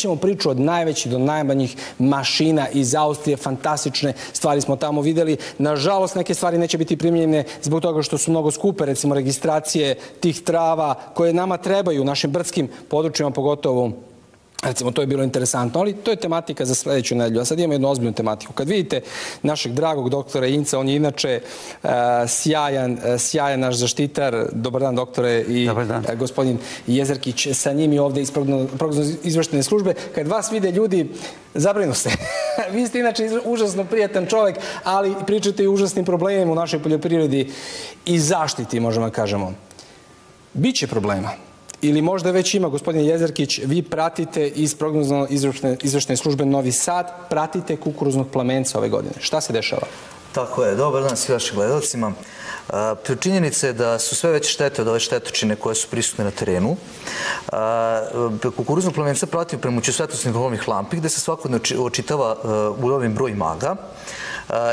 ćemo priču od najvećih do najmanjih mašina iz Austrije, fantastične stvari smo tamo videli. Nažalost, neke stvari neće biti primjenjene zbog toga što su mnogo skupe, recimo registracije tih trava koje nama trebaju u našim brdskim područjima, pogotovo Recimo, to je bilo interesantno, ali to je tematika za sledeću nedelju. A sad imamo jednu ozbiljnu tematiku. Kad vidite našeg dragog doktora Inca, on je inače uh, sjajan, uh, sjajan naš zaštitar. Dobar dan, doktore, i dan. Uh, gospodin Jezerkić sa njim i ovde iz prognoz izveštene službe. Kad vas vide ljudi, zabrinu se. Vi ste inače užasno prijatan čovek, ali pričate i užasnim problemima u našoj poljoprivredi i zaštiti, možemo da kažemo. Biće problema ili možda već ima, gospodin Jezerkić, vi pratite iz prognozno izvršne, izvršne službe Novi Sad, pratite kukuruznog plamenca ove godine. Šta se dešava? Tako je, dobar dan svi vašim gledalcima. Činjenica je da su sve veće štete od ove štetočine koje su prisutne na terenu. Kukuruznog plamenca prati premuću svetlosnih volovnih lampi gde se svakodno očitava ulovim broj maga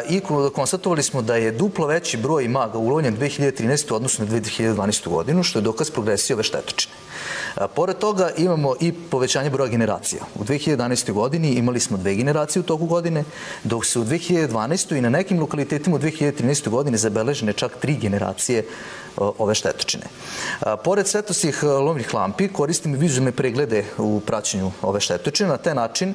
i konstatovali smo da je duplo veći broj maga ulovljen 2013. odnosno na 2012. godinu, što je dokaz progresije ove štetočine. Pored toga imamo i povećanje broja generacija. U 2011. godini imali smo dve generacije u toku godine, dok se u 2012. i na nekim lokalitetima u 2013. godine zabeležene čak tri generacije ove štetočine. Pored svetosih lovnih lampi koristim vizualne preglede u praćenju ove štetočine na taj način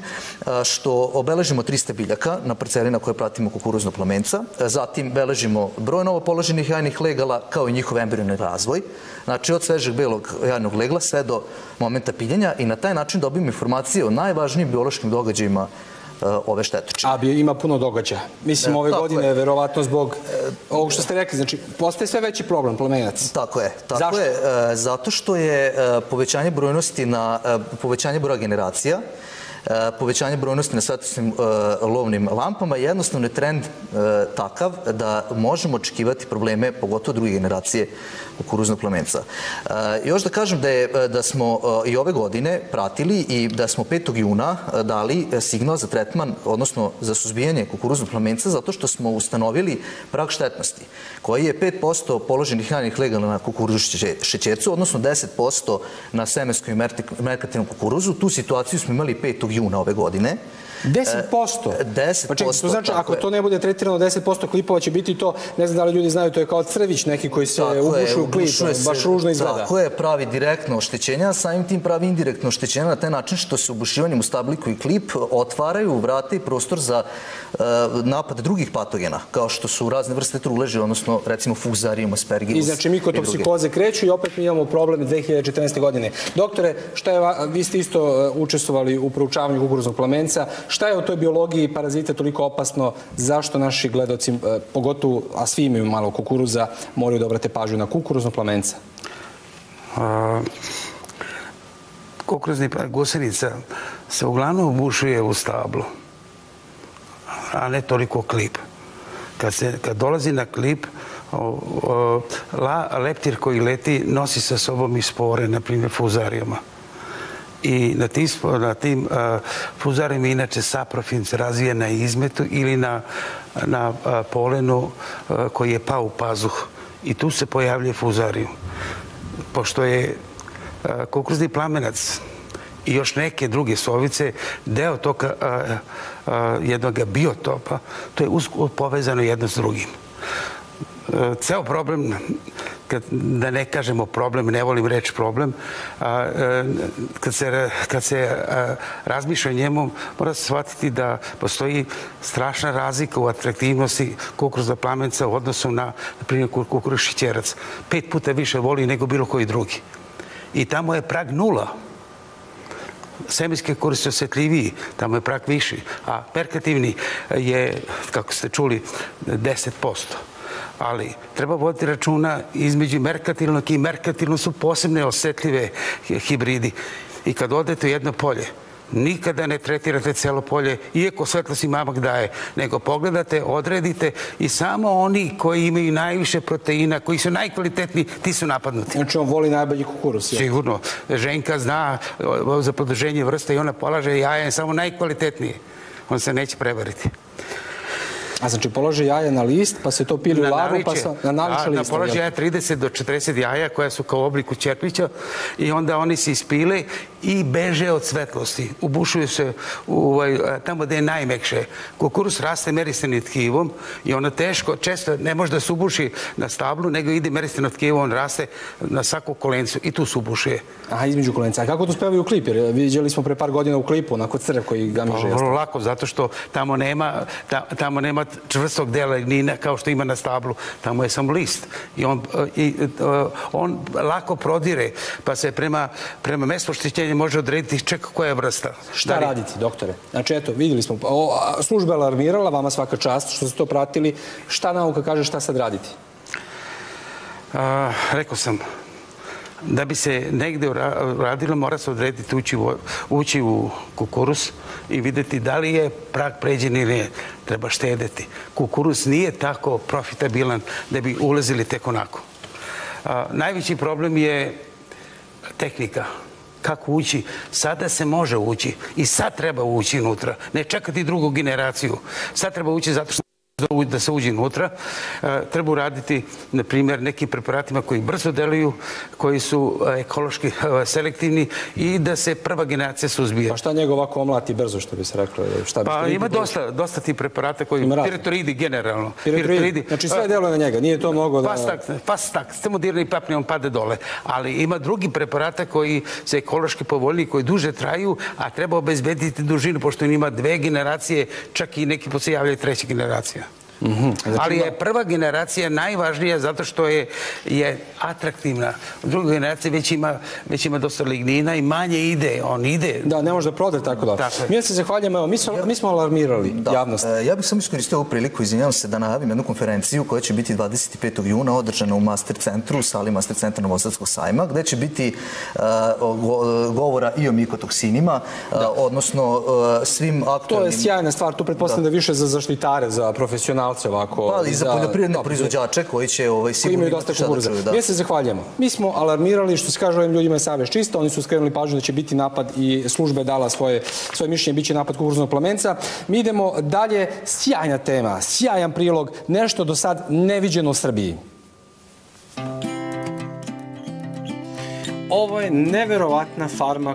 što obeležimo 300 biljaka na parceli na koje pratimo kukuruzno plamenca, zatim beležimo broj novo položenih jajnih legala kao i njihov embrioni razvoj, znači od svežeg belog jajnog legla sve do momenta piljenja i na taj način dobijemo informacije o najvažnijim biološkim događajima E, ove štetočine. A bi ima puno događaja. Mislim, e, ove godine, je. verovatno zbog e, ovog što ste rekli, znači, postaje sve veći problem plamenac. Tako je. Tako Zašto? je. Zato što je povećanje brojnosti na povećanje broja generacija, povećanje brojnosti na svetlosnim lovnim lampama jednostavno je trend takav da možemo očekivati probleme, pogotovo druge generacije kukuruznog plemenca. Još da kažem da, je, da smo i ove godine pratili i da smo 5. juna dali signal za tretman, odnosno za suzbijanje kukuruznog plemenca, zato što smo ustanovili prag štetnosti, koji je 5% položenih hranjenih legala na kukuruzu šećercu, odnosno 10% na semenskom i merkativnom kukuruzu. Tu situaciju smo imali 5. juna ove godine. 10%? 10%. Pa čekaj, to znači, ako to ne bude tretirano 10% klipova će biti to, ne znam da li ljudi znaju, to je kao crvić neki koji se ubušuje u klip, baš ružno izgleda. Tako je, pravi direktno oštećenja, a samim tim pravi indirektno oštećenja na taj način što se ubušivanjem u stabliku i klip otvaraju vrate i prostor za uh, napad drugih patogena, kao što su razne vrste truleži, odnosno recimo fuzarium, aspergillus. I znači mikotopsikoze kreću i opet mi imamo problem 2014. godine. Doktore, šta je, vi ste isto uh, učestvovali u proučavanju kukuruznog plamenca, Šta je u toj biologiji parazita toliko opasno? Zašto naši gledoci, e, pogotovo, a svi imaju malo kukuruza, moraju da obrate pažnju na kukuruzno plamenca? A, kukuruzni gusenica se uglavnom ubušuje u stablu, a ne toliko klip. Kad, se, kad dolazi na klip, leptir koji leti nosi sa sobom i spore, na primjer fuzarijama i na tim, na tim uh, fuzarima inače saprofin se razvija na izmetu ili na, na uh, polenu uh, koji je pao u pazuh i tu se pojavlja fuzariju. Pošto je kukruzni plamenac i još neke druge sovice deo toga uh, uh, jednog biotopa, to je usko povezano jedno s drugim. Ceo problem kad, da ne kažemo problem, ne volim reč problem, a, e, kad se, kad se a, razmišlja o njemu, mora se shvatiti da postoji strašna razlika u atraktivnosti kukuruzna plamenca u odnosu na, na primjer, kukuruz šićerac. Pet puta više voli nego bilo koji drugi. I tamo je prag nula semenske koriste osjetljiviji, tamo je prak viši, a perkativni je, kako ste čuli, 10% ali treba voditi računa između merkatilnog i merkatilno su posebne osetljive hibridi. I kad odete u jedno polje, nikada ne tretirate celo polje, iako svetlosti mamak daje, nego pogledate, odredite i samo oni koji imaju najviše proteina, koji su najkvalitetniji, ti su napadnuti. Znači on voli najbolji kukuruz. Ja. Sigurno. Ženka zna za podrženje vrsta i ona polaže jaje samo najkvalitetnije. On se neće prevariti. A znači polože jaja na list, pa se to pili u lavu, pa se na naliče list. Na polože jaja 30 do 40 jaja koja su kao obliku čerpića i onda oni se ispile i beže od svetlosti. Ubušuju se u, ovaj, tamo gde je najmekše. Kukuruz raste meristenim tkivom i ono teško, često ne može da se ubuši na stablu, nego ide meristeno tkivo, on raste na svaku kolencu i tu se ubušuje. Aha, između kolenca. A kako to spevaju u klip? Jer vidjeli smo pre par godina u klipu, onako crv koji ga Pa, može vrlo lako, zato što tamo nema, ta, tamo nema čvrstog dela lignina kao što ima na stablu. Tamo je samo list. I on, i, on lako prodire, pa se prema, prema mestu oštećenja može odrediti čak koja je vrsta. Šta Da li- raditi, doktore? Znači, eto, vidjeli smo, o, služba alarmirala, vama svaka čast što ste to pratili. Šta nauka kaže šta sad raditi? A, rekao sam, da bi se negde uradilo, mora se odrediti ući u, ući u kukuruz i videti da li je prag pređen ili ne. Treba štedeti. Kukuruz nije tako profitabilan da bi ulazili tek onako. Najveći problem je tehnika. Kako ući? Sada se može ući i sad treba ući unutra. Ne čekati drugu generaciju. Sad treba ući zato što da se uđe unutra. E, treba uraditi, na primjer, nekim preparatima koji brzo deluju, koji su e, ekološki e, selektivni i da se prva generacija suzbije. Pa šta njega ovako omlati brzo, što bi se reklo? Šta Pa biste vi ima dosta, dosta tih preparata koji... Piretoridi generalno. Piretroidi. Znači sve deluje na njega, nije to mnogo da... Fastak, fastak, stimudirani papni, on pade dole. Ali ima drugi preparata koji se ekološki povoljni, koji duže traju, a treba obezbediti dužinu, pošto ima dve generacije, čak i neki put se javljaju treća generacija. Znači, Ali je prva generacija najvažnija zato što je, je atraktivna. Druga generacija već ima, već ima dosta lignina i manje ide. On ide. Da, ne može da prode tako da. Tako. Mi se zahvaljujemo, evo, mi smo, mi smo alarmirali javnost. E, Ja bih samo iskoristio ovu priliku, izvinjavam se, da najavim jednu konferenciju koja će biti 25. juna održana u Master centru, u sali Master centra Novosadskog sajma, gde će biti e, go- govora i o mikotoksinima, e, odnosno e, svim To aktualnim... je sjajna stvar, tu pretpostavljam da. je više za zaštitare, za profesionalce ovako. Pa i za poljoprivredne da, proizvođače koji će ovaj, sigurno imaju dosta da kukuruza. da. Mi se zahvaljujemo. Mi smo alarmirali, što se kaže ovim ljudima je savjest čista, oni su skrenuli pažnju da će biti napad i služba je dala svoje, svoje mišljenje, bit će napad kukuruznog plamenca. Mi idemo dalje, sjajna tema, sjajan prilog, nešto do sad neviđeno u Srbiji. Ovo je neverovatna farma